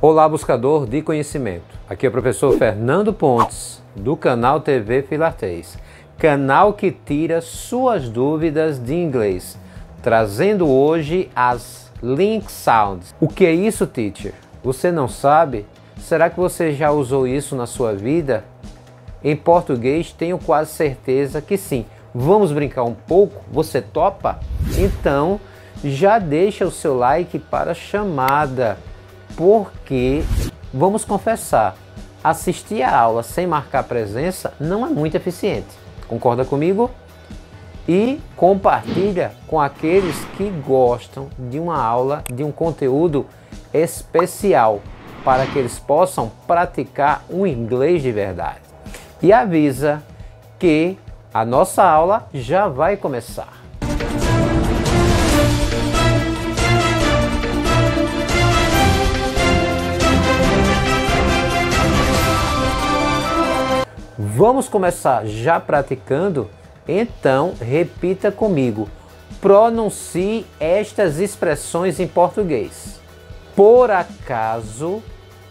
Olá, buscador de conhecimento. Aqui é o professor Fernando Pontes, do canal TV Filartês, canal que tira suas dúvidas de inglês, trazendo hoje as Link Sounds. O que é isso, teacher? Você não sabe? Será que você já usou isso na sua vida? Em português, tenho quase certeza que sim. Vamos brincar um pouco? Você topa? Então, já deixa o seu like para a chamada porque, vamos confessar, assistir a aula sem marcar presença não é muito eficiente. Concorda comigo? E compartilha com aqueles que gostam de uma aula, de um conteúdo especial, para que eles possam praticar um inglês de verdade. E avisa que a nossa aula já vai começar. Vamos começar já praticando? Então, repita comigo. Pronuncie estas expressões em português. Por acaso,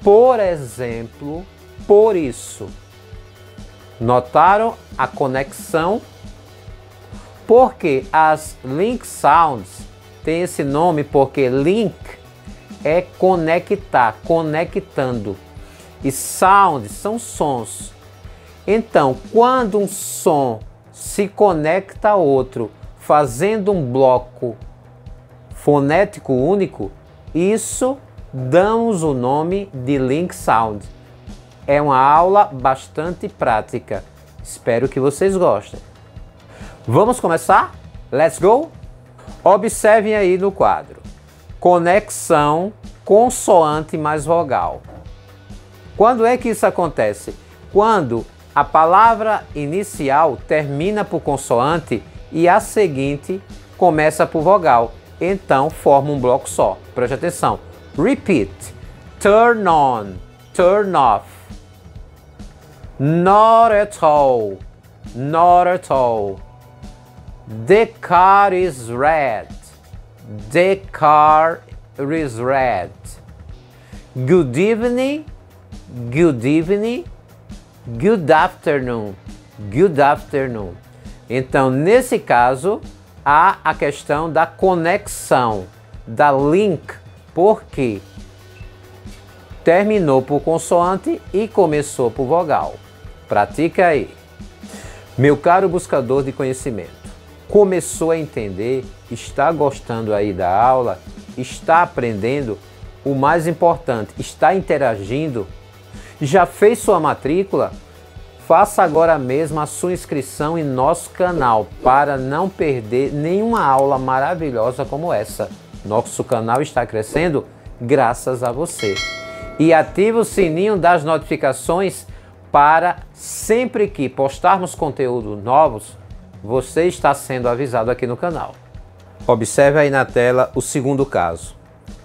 por exemplo, por isso. Notaram a conexão? Porque as link sounds têm esse nome porque link é conectar, conectando. E sound são sons. Então, quando um som se conecta a outro, fazendo um bloco fonético único, isso damos o nome de link sound. É uma aula bastante prática. Espero que vocês gostem. Vamos começar? Let's go? Observem aí no quadro. Conexão consoante mais vogal. Quando é que isso acontece? Quando a palavra inicial termina por consoante e a seguinte começa por vogal. Então forma um bloco só. Preste atenção. Repeat. Turn on. Turn off. Not at all. Not at all. The car is red. The car is red. Good evening. Good evening. Good afternoon. Good afternoon. Então, nesse caso, há a questão da conexão, da link, porque terminou por consoante e começou por vogal. Pratica aí. Meu caro buscador de conhecimento, começou a entender, está gostando aí da aula, está aprendendo, o mais importante, está interagindo já fez sua matrícula? Faça agora mesmo a sua inscrição em nosso canal para não perder nenhuma aula maravilhosa como essa. Nosso canal está crescendo graças a você. E ative o sininho das notificações para sempre que postarmos conteúdo novos, você está sendo avisado aqui no canal. Observe aí na tela o segundo caso.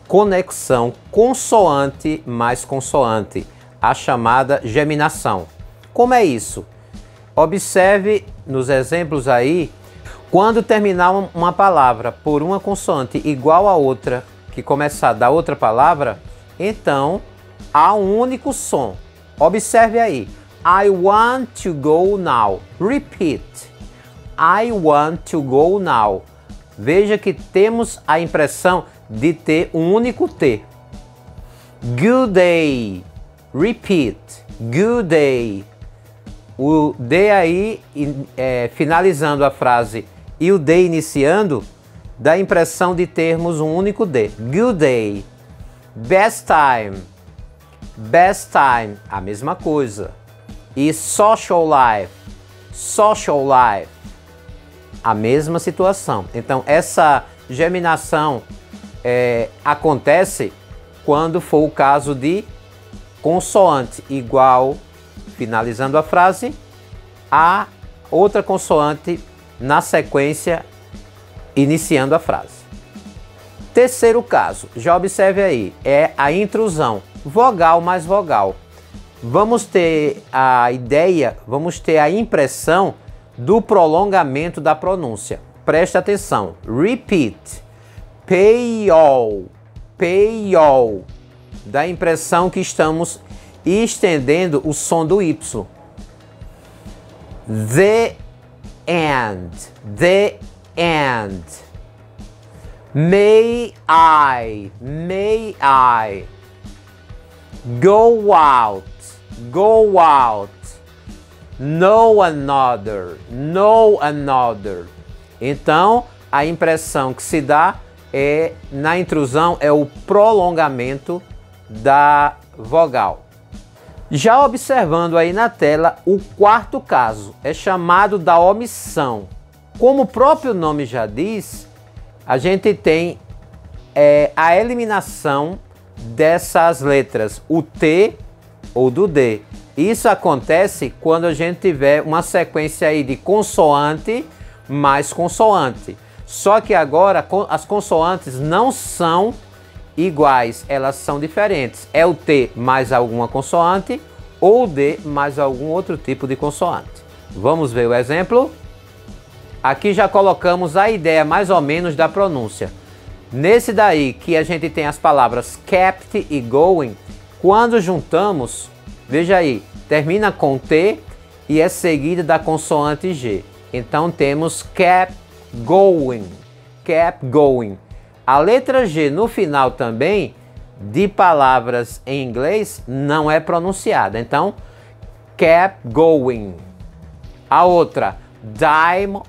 Conexão consoante mais consoante a chamada geminação. Como é isso? Observe nos exemplos aí, quando terminar uma palavra por uma consoante igual a outra, que começar da outra palavra, então há um único som. Observe aí. I want to go now. Repeat. I want to go now. Veja que temos a impressão de ter um único T. Good day. Repeat. Good day. O day aí, é, finalizando a frase, e o day iniciando, dá a impressão de termos um único D. Good day. Best time. Best time. A mesma coisa. E social life. Social life. A mesma situação. Então, essa germinação é, acontece quando for o caso de consoante igual, finalizando a frase, a outra consoante na sequência, iniciando a frase. Terceiro caso, já observe aí, é a intrusão, vogal mais vogal. Vamos ter a ideia, vamos ter a impressão do prolongamento da pronúncia. Preste atenção. Repeat. Pay all. Dá a impressão que estamos estendendo o som do Y. The end, the end. May I, may I go out, go out. No another, no another. Então, a impressão que se dá é na intrusão é o prolongamento da vogal. Já observando aí na tela, o quarto caso é chamado da omissão. Como o próprio nome já diz, a gente tem é, a eliminação dessas letras, o T ou do D. Isso acontece quando a gente tiver uma sequência aí de consoante mais consoante. Só que agora as consoantes não são iguais, elas são diferentes. É o T mais alguma consoante ou o D mais algum outro tipo de consoante. Vamos ver o exemplo? Aqui já colocamos a ideia mais ou menos da pronúncia. Nesse daí que a gente tem as palavras kept e going, quando juntamos, veja aí, termina com T e é seguida da consoante G. Então temos kept going, kept going. A letra G no final também de palavras em inglês não é pronunciada. Então, kept going. A outra, diamond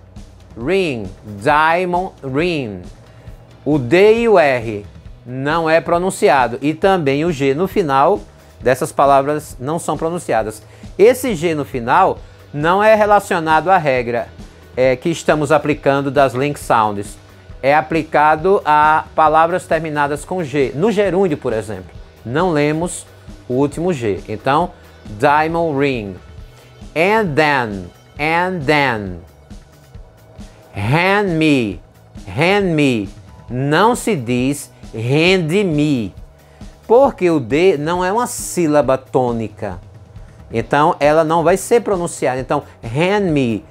ring, diamond ring. O D e o R não é pronunciado e também o G no final dessas palavras não são pronunciadas. Esse G no final não é relacionado à regra é, que estamos aplicando das link sounds. É aplicado a palavras terminadas com G. No gerúndio, por exemplo, não lemos o último G. Então, diamond ring. And then, and then. Hand me, hand me não se diz rende-me, porque o D não é uma sílaba tônica. Então ela não vai ser pronunciada. Então, hand me.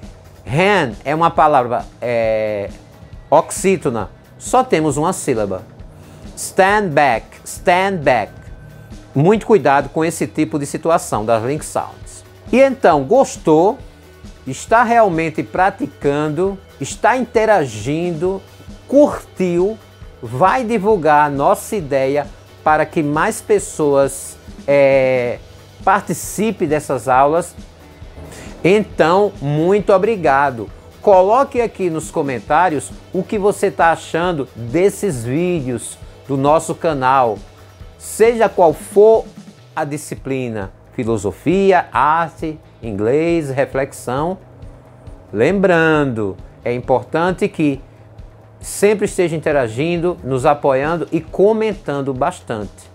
Hand é uma palavra é, oxítona. Só temos uma sílaba. Stand back, stand back. Muito cuidado com esse tipo de situação das link sounds. E então, gostou? Está realmente praticando? Está interagindo? curtiu, vai divulgar a nossa ideia para que mais pessoas é, participem dessas aulas. Então, muito obrigado. Coloque aqui nos comentários o que você está achando desses vídeos do nosso canal, seja qual for a disciplina, filosofia, arte, inglês, reflexão. Lembrando, é importante que sempre esteja interagindo, nos apoiando e comentando bastante.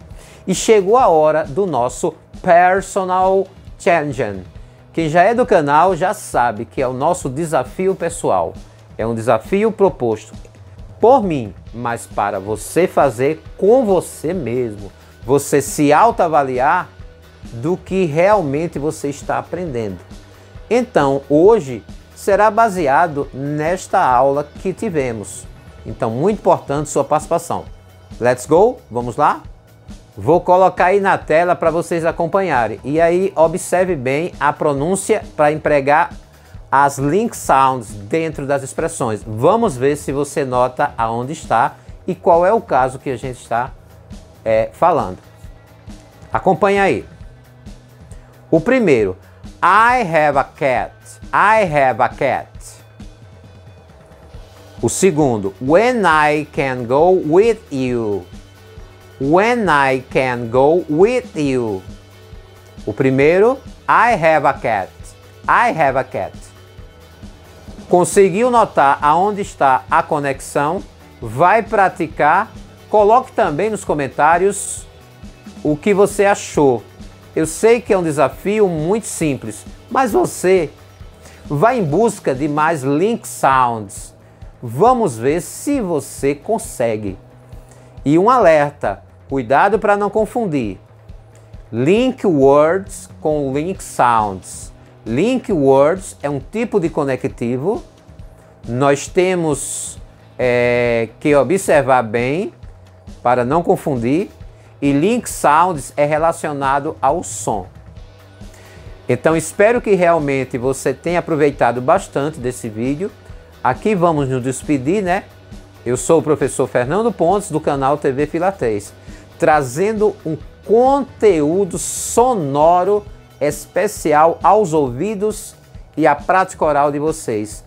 E chegou a hora do nosso Personal Challenge. Quem já é do canal já sabe que é o nosso desafio pessoal. É um desafio proposto por mim, mas para você fazer com você mesmo. Você se autoavaliar do que realmente você está aprendendo. Então, hoje será baseado nesta aula que tivemos. Então, muito importante sua participação. Let's go? Vamos lá? Vou colocar aí na tela para vocês acompanharem. E aí, observe bem a pronúncia para empregar as link sounds dentro das expressões. Vamos ver se você nota aonde está e qual é o caso que a gente está é, falando. Acompanhe aí. O primeiro, I have a cat. I have a cat. O segundo, when I can go with you. When I can go with you. O primeiro, I have a cat. I have a cat. Conseguiu notar aonde está a conexão? Vai praticar. Coloque também nos comentários o que você achou. Eu sei que é um desafio muito simples, mas você vai em busca de mais link sounds Vamos ver se você consegue. E um alerta: cuidado para não confundir. Link words com link sounds. Link words é um tipo de conectivo. Nós temos é, que observar bem para não confundir. e link sounds é relacionado ao som. Então espero que realmente você tenha aproveitado bastante desse vídeo. Aqui vamos nos despedir, né? Eu sou o professor Fernando Pontes do canal TV Filatéis, trazendo um conteúdo sonoro especial aos ouvidos e à prática oral de vocês,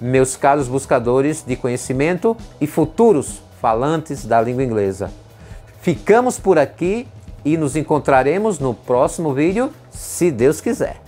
meus caros buscadores de conhecimento e futuros falantes da língua inglesa. Ficamos por aqui e nos encontraremos no próximo vídeo, se Deus quiser.